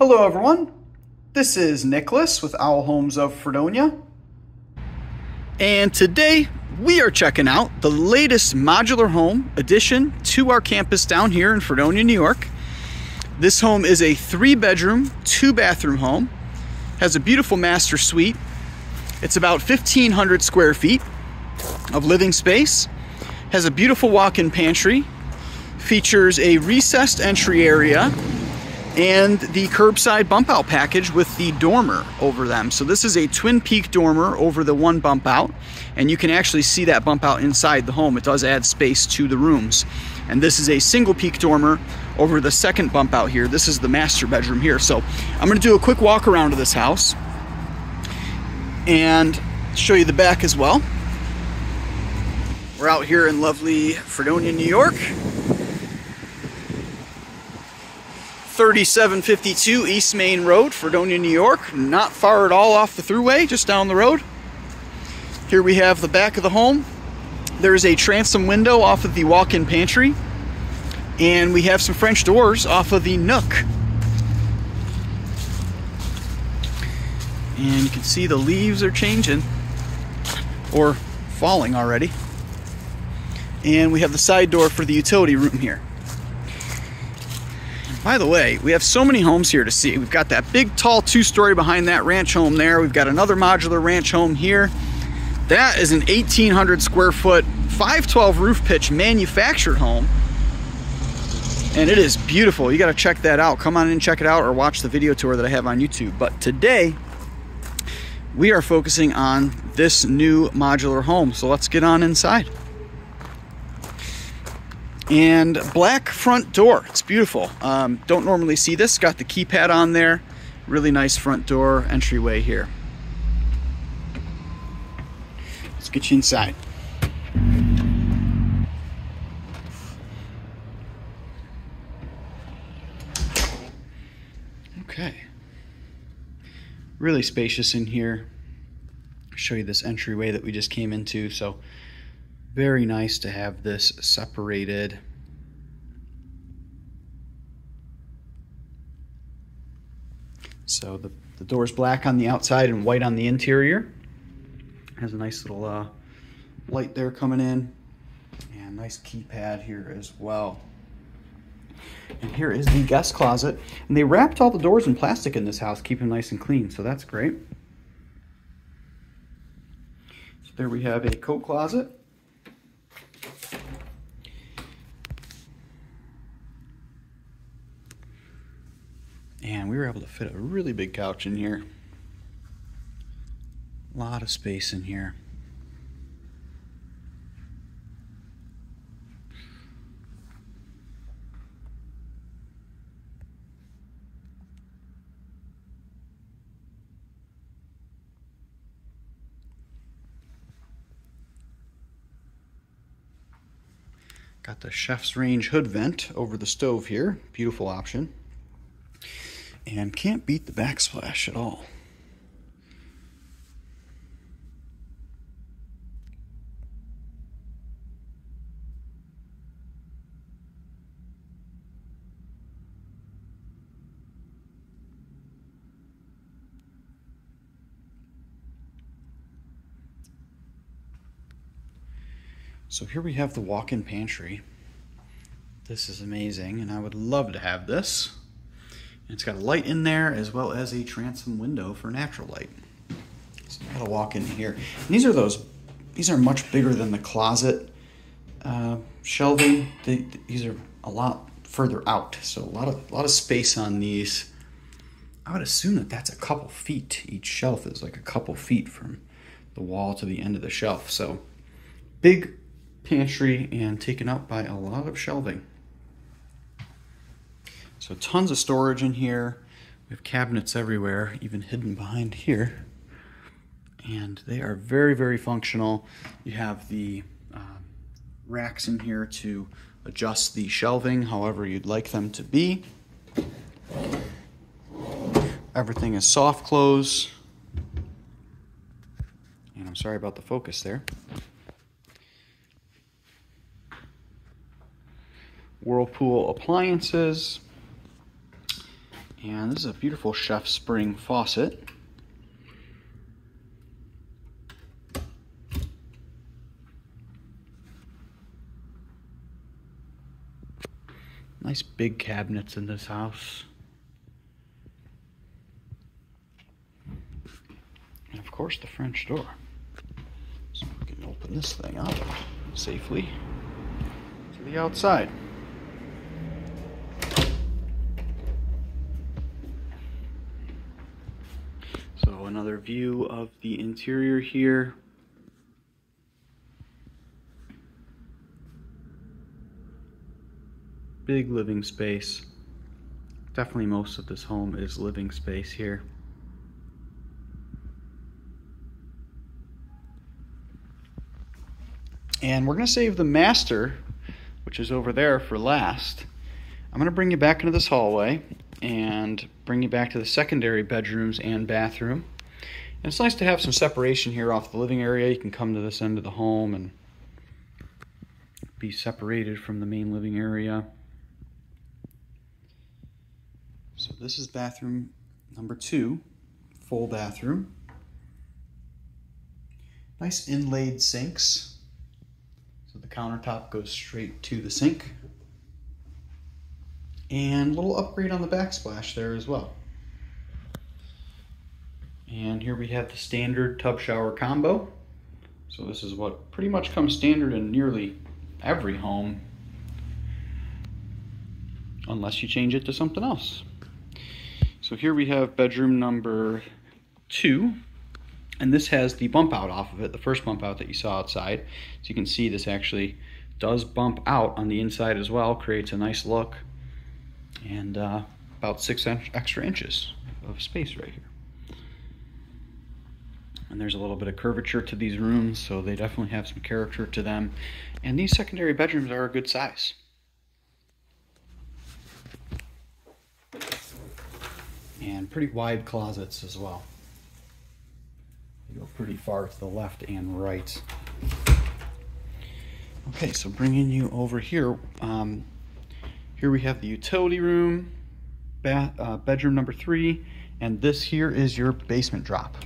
Hello everyone, this is Nicholas with Owl Homes of Fredonia. And today we are checking out the latest modular home addition to our campus down here in Fredonia, New York. This home is a three bedroom, two bathroom home, has a beautiful master suite. It's about 1,500 square feet of living space, has a beautiful walk-in pantry, features a recessed entry area and the curbside bump out package with the dormer over them. So this is a twin peak dormer over the one bump out and you can actually see that bump out inside the home. It does add space to the rooms. And this is a single peak dormer over the second bump out here. This is the master bedroom here. So I'm gonna do a quick walk around of this house and show you the back as well. We're out here in lovely Fredonia, New York. 3752 East Main Road, Fredonia, New York. Not far at all off the thruway, just down the road. Here we have the back of the home. There's a transom window off of the walk-in pantry. And we have some French doors off of the nook. And you can see the leaves are changing or falling already. And we have the side door for the utility room here. By the way, we have so many homes here to see. We've got that big, tall two-story behind that ranch home there. We've got another modular ranch home here. That is an 1,800 square foot, 512 roof pitch manufactured home. And it is beautiful. You got to check that out. Come on in and check it out or watch the video tour that I have on YouTube. But today, we are focusing on this new modular home. So let's get on inside and black front door. It's beautiful. Um, don't normally see this. Got the keypad on there. Really nice front door entryway here. Let's get you inside. Okay. Really spacious in here. I'll show you this entryway that we just came into. So very nice to have this separated. So the, the door is black on the outside and white on the interior. Has a nice little uh, light there coming in. And nice keypad here as well. And here is the guest closet. And they wrapped all the doors in plastic in this house, keep them nice and clean, so that's great. So there we have a coat closet. And we were able to fit a really big couch in here. A lot of space in here. Got the chef's range hood vent over the stove here. Beautiful option and can't beat the backsplash at all. So here we have the walk-in pantry. This is amazing, and I would love to have this. It's got a light in there as well as a transom window for natural light. So I gotta walk in here. And these are those, these are much bigger than the closet uh, shelving. They, these are a lot further out. So a lot of, a lot of space on these. I would assume that that's a couple feet. Each shelf is like a couple feet from the wall to the end of the shelf. So big pantry and taken up by a lot of shelving. So tons of storage in here. We have cabinets everywhere, even hidden behind here. And they are very, very functional. You have the uh, racks in here to adjust the shelving however you'd like them to be. Everything is soft close. And I'm sorry about the focus there. Whirlpool appliances And this is a beautiful chef spring faucet. Nice big cabinets in this house. And of course the French door. So we can open this thing up safely to the outside. So another view of the interior here. Big living space. Definitely most of this home is living space here. And we're going to save the master, which is over there, for last. I'm going to bring you back into this hallway and bring you back to the secondary bedrooms and bathroom. And it's nice to have some separation here off the living area. You can come to this end of the home and be separated from the main living area. So this is bathroom number two, full bathroom. Nice inlaid sinks. So the countertop goes straight to the sink. And little upgrade on the backsplash there as well. And here we have the standard tub shower combo. So this is what pretty much comes standard in nearly every home unless you change it to something else. So here we have bedroom number two, and this has the bump out off of it, the first bump out that you saw outside. So you can see this actually does bump out on the inside as well, creates a nice look, and uh, about six extra inches of space right here. And there's a little bit of curvature to these rooms, so they definitely have some character to them. And these secondary bedrooms are a good size. and pretty wide closets as well. They go pretty far to the left and right. Okay, so bringing you over here, um, here we have the utility room, bath, uh, bedroom number three, and this here is your basement drop.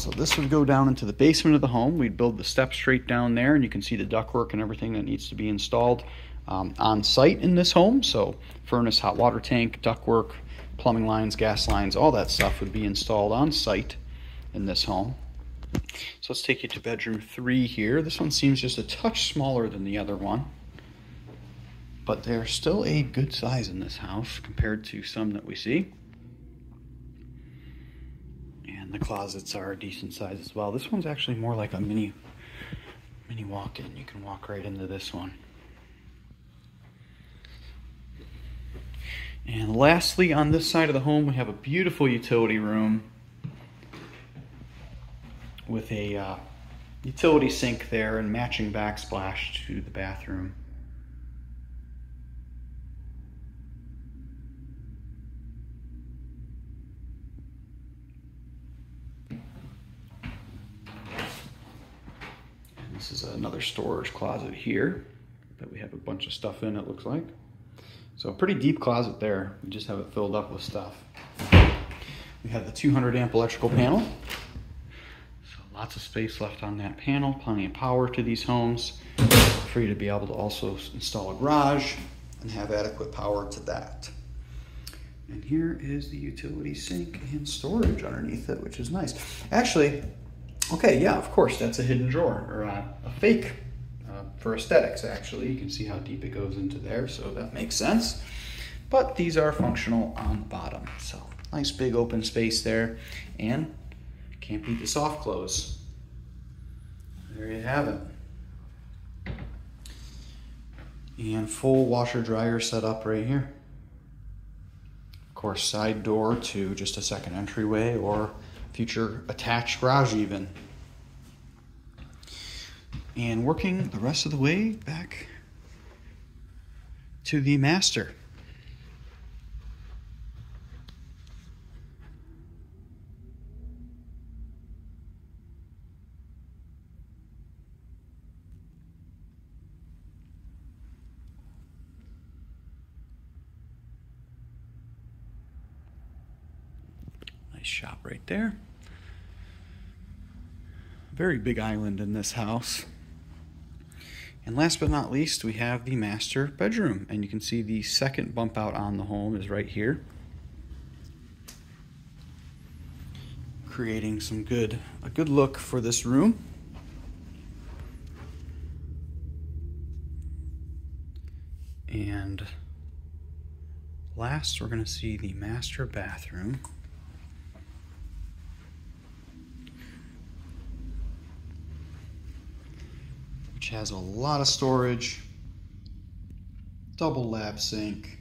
So this would go down into the basement of the home. We'd build the steps straight down there, and you can see the ductwork and everything that needs to be installed um, on site in this home. So furnace, hot water tank, ductwork, plumbing lines, gas lines, all that stuff would be installed on site in this home. So let's take you to bedroom three here. This one seems just a touch smaller than the other one, but they're still a good size in this house compared to some that we see. And the closets are a decent size as well. This one's actually more like a mini, mini walk-in. You can walk right into this one. And lastly, on this side of the home, we have a beautiful utility room with a uh, utility sink there and matching backsplash to the bathroom. This is another storage closet here that we have a bunch of stuff in, it looks like. So a pretty deep closet there. We just have it filled up with stuff. We have the 200 amp electrical panel. So lots of space left on that panel, plenty of power to these homes for you to be able to also install a garage and have adequate power to that. And here is the utility sink and storage underneath it, which is nice. Actually, okay, yeah, of course, that's a hidden drawer or a, fake uh, for aesthetics actually. You can see how deep it goes into there, so that makes sense. But these are functional on the bottom. So nice big open space there and can't beat the soft close. There you have it. And full washer dryer set up right here. Of course, side door to just a second entryway or future attached garage even and working the rest of the way back to the master. Nice shop right there. Very big island in this house. And last but not least, we have the master bedroom. And you can see the second bump out on the home is right here. Creating some good, a good look for this room. And last, we're gonna see the master bathroom. Has a lot of storage, double lap sink.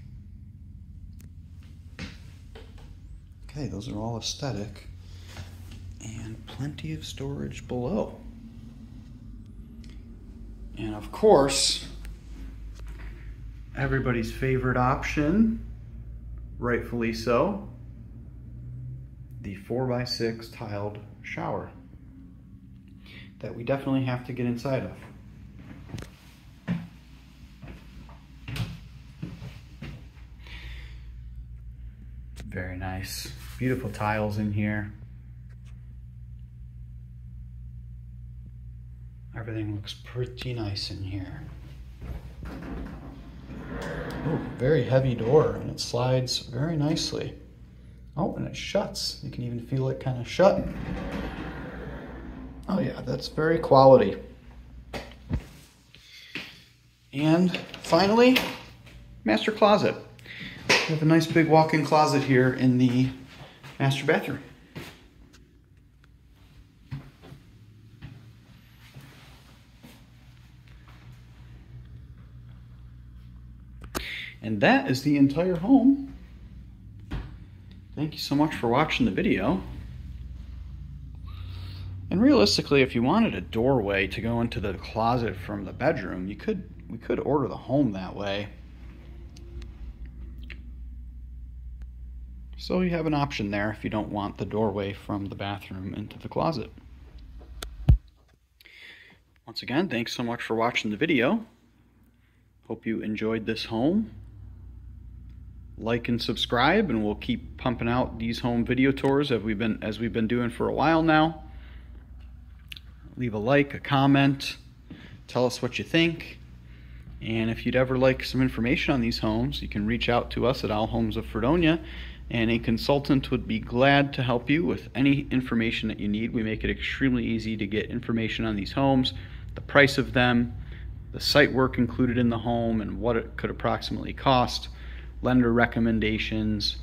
Okay, those are all aesthetic, and plenty of storage below. And of course, everybody's favorite option, rightfully so, the 4x6 tiled shower that we definitely have to get inside of. Very nice. Beautiful tiles in here. Everything looks pretty nice in here. Oh, very heavy door and it slides very nicely. Oh, and it shuts. You can even feel it kind of shut. Oh yeah, that's very quality. And finally, master closet. We have a nice big walk-in closet here in the master bathroom. And that is the entire home. Thank you so much for watching the video. And realistically, if you wanted a doorway to go into the closet from the bedroom, you could we could order the home that way. So you have an option there if you don't want the doorway from the bathroom into the closet. Once again, thanks so much for watching the video. Hope you enjoyed this home. Like and subscribe, and we'll keep pumping out these home video tours as we've been as we've been doing for a while now. Leave a like, a comment, tell us what you think. And if you'd ever like some information on these homes, you can reach out to us at Owl Homes of Fredonia and a consultant would be glad to help you with any information that you need. We make it extremely easy to get information on these homes, the price of them, the site work included in the home, and what it could approximately cost, lender recommendations,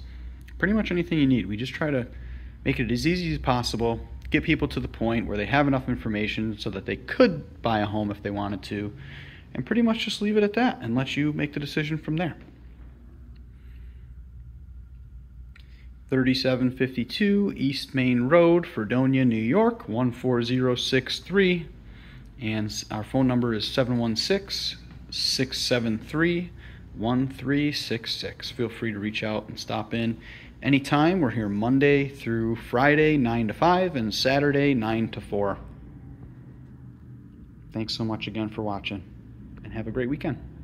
pretty much anything you need. We just try to make it as easy as possible, get people to the point where they have enough information so that they could buy a home if they wanted to, and pretty much just leave it at that and let you make the decision from there. 3752 East Main Road, Fredonia, New York, 14063. And our phone number is 716 673 1366. Feel free to reach out and stop in anytime. We're here Monday through Friday, 9 to 5, and Saturday, 9 to 4. Thanks so much again for watching, and have a great weekend.